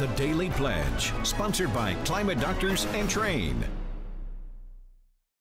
The Daily Pledge, sponsored by Climate Doctors and Train.